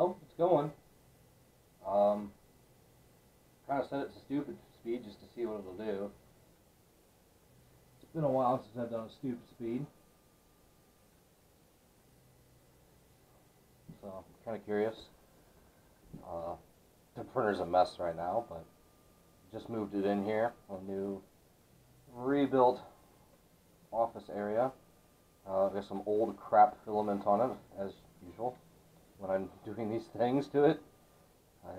Oh, it's going. Um, kind of set it to stupid speed just to see what it'll do. It's been a while since I've done a stupid speed. So I'm kind of curious. Uh, the printer's a mess right now, but just moved it in here. A new rebuilt office area. Uh, there's some old crap filament on it, as usual. When I'm doing these things to it, I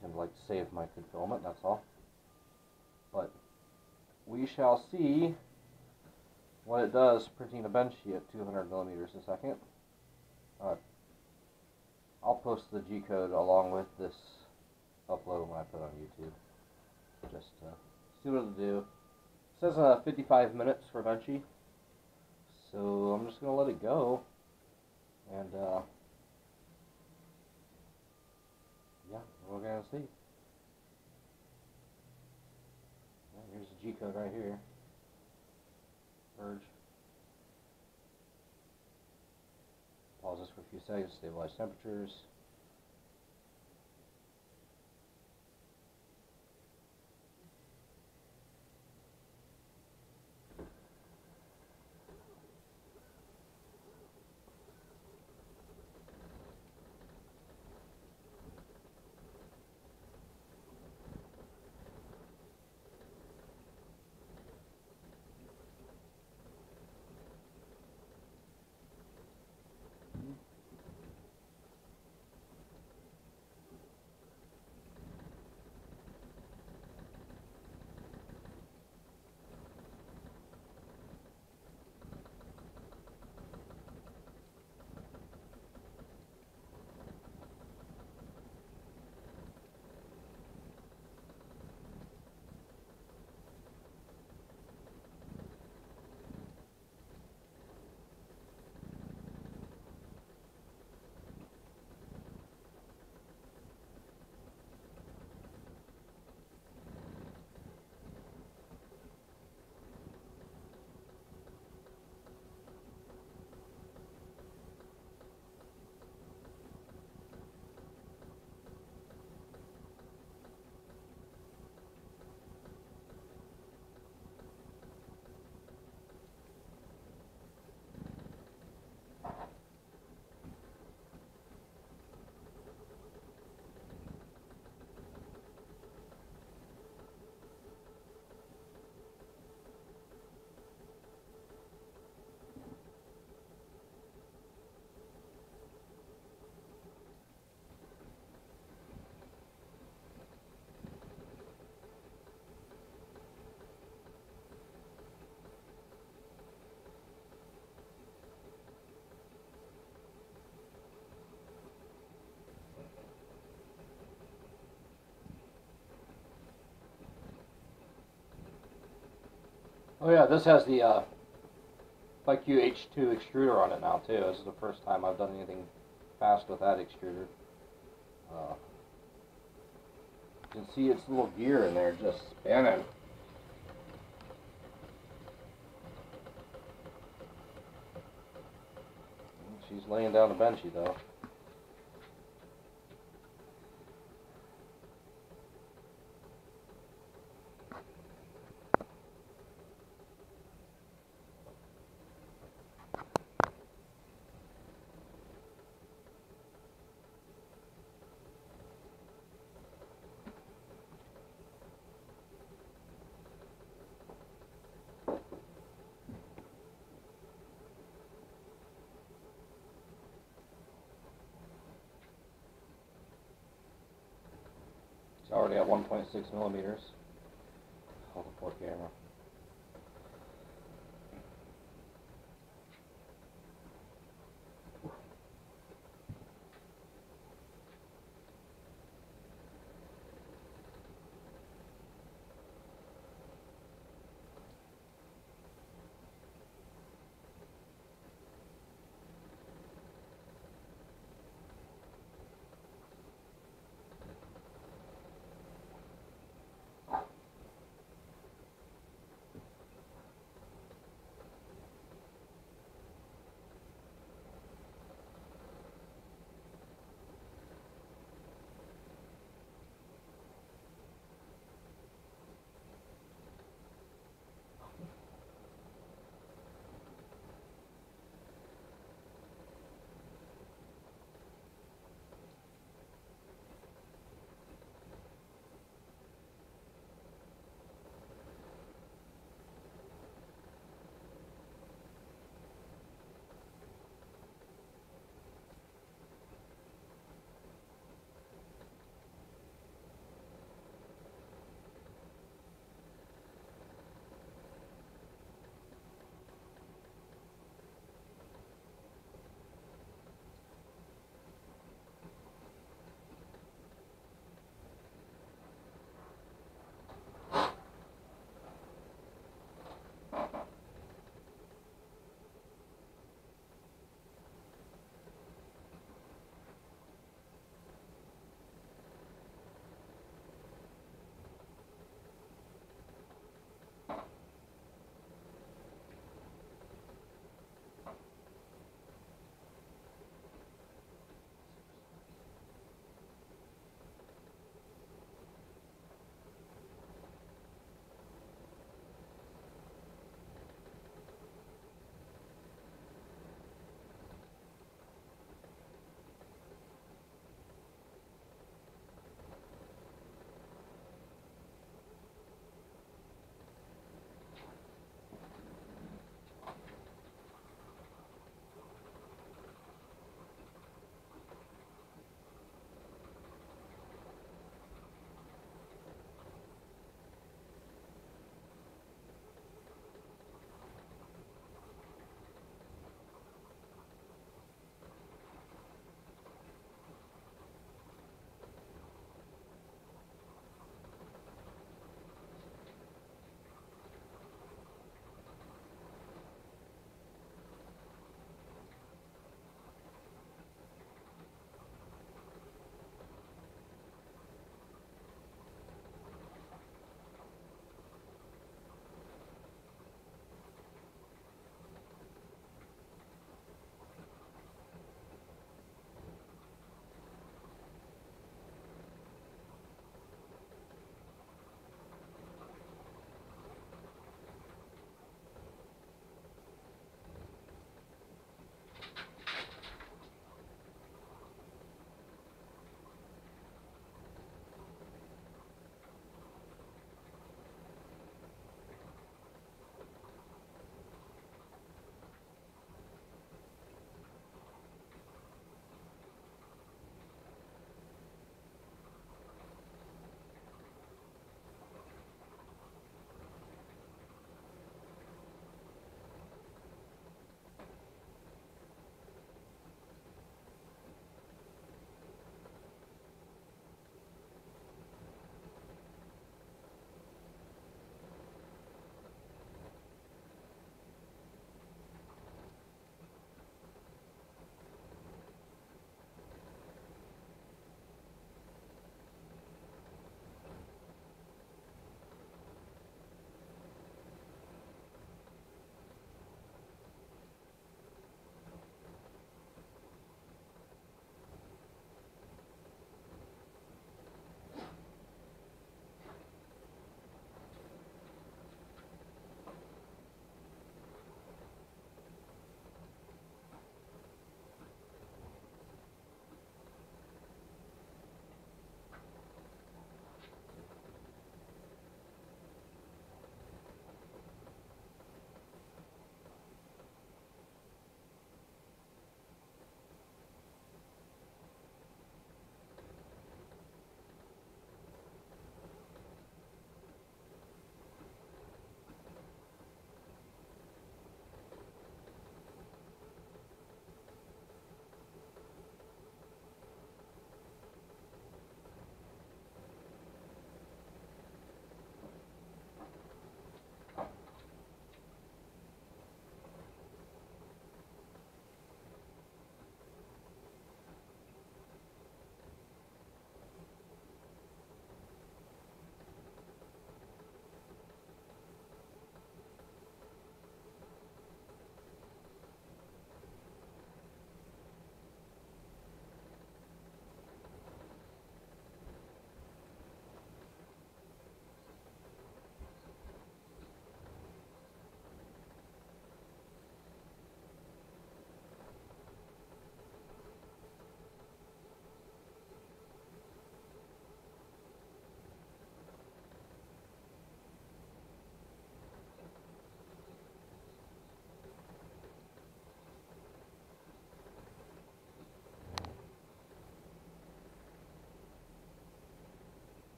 tend to like to save my good filament, that's all. But we shall see what it does printing a benchy at 200 millimeters a second. Uh, I'll post the G code along with this upload when I put on YouTube. Just to see what it'll do. It says uh, 55 minutes for benchy. So I'm just gonna let it go. And uh, gonna see. Yeah, here's the G code right here. Purge. Pause this for a few seconds, stabilize temperatures. Oh yeah, this has the uh, BIQU H2 extruder on it now too. This is the first time I've done anything fast with that extruder. Uh, you can see its little gear in there just spinning. She's laying down a benchy though. It's already at 1.6 millimeters. Oh, poor camera.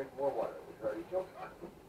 drink more water, which are already children.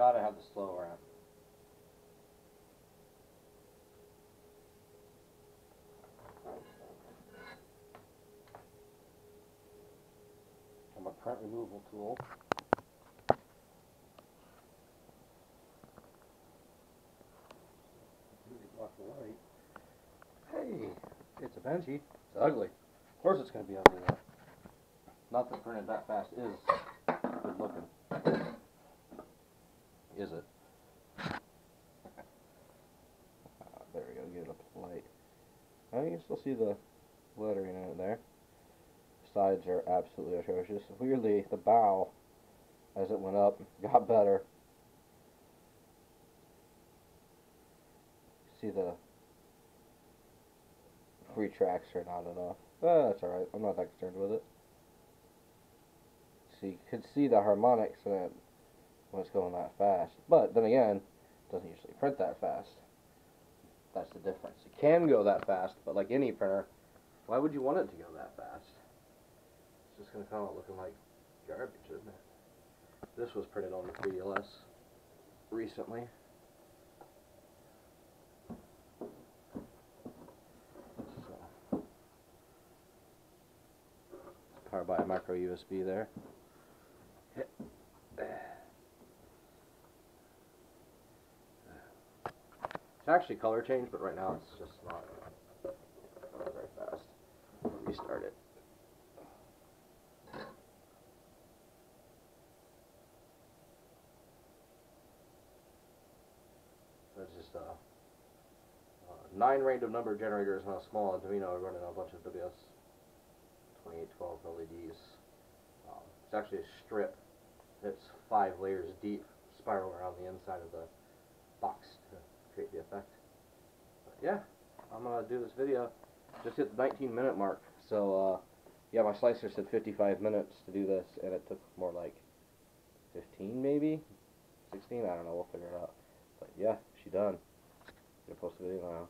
Gotta have the slow ramp. And my print removal tool. Hey, it's a Benchy. It's ugly. Of course it's gonna be ugly. Not that printed that fast is good looking. Is it? Ah, there we go, get it up light. You can still see the lettering in it there. Sides are absolutely atrocious. Weirdly, the bow, as it went up, got better. See the free tracks are not enough. Ah, that's alright. I'm not that concerned with it. So you could see the harmonics in it when it's going that fast. But then again, it doesn't usually print that fast. That's the difference. It can go that fast, but like any printer, why would you want it to go that fast? It's just gonna come out looking like garbage, isn't it? This was printed on the 3DLS recently. Powered by a micro USB there. It's actually color change, but right now it's just not, very fast. Restart it. That's just a, uh nine random number generators on a small Arduino running a bunch of WS 2812 LEDs. Um, it's actually a strip that's five layers deep, spiral around the inside of the box create the effect. But yeah, I'm gonna do this video. Just hit the 19 minute mark. So uh, yeah, my slicer said 55 minutes to do this, and it took more like 15 maybe, 16. I don't know. We'll figure it out. But yeah, she done. I'm Gonna post a video now.